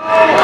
Oh!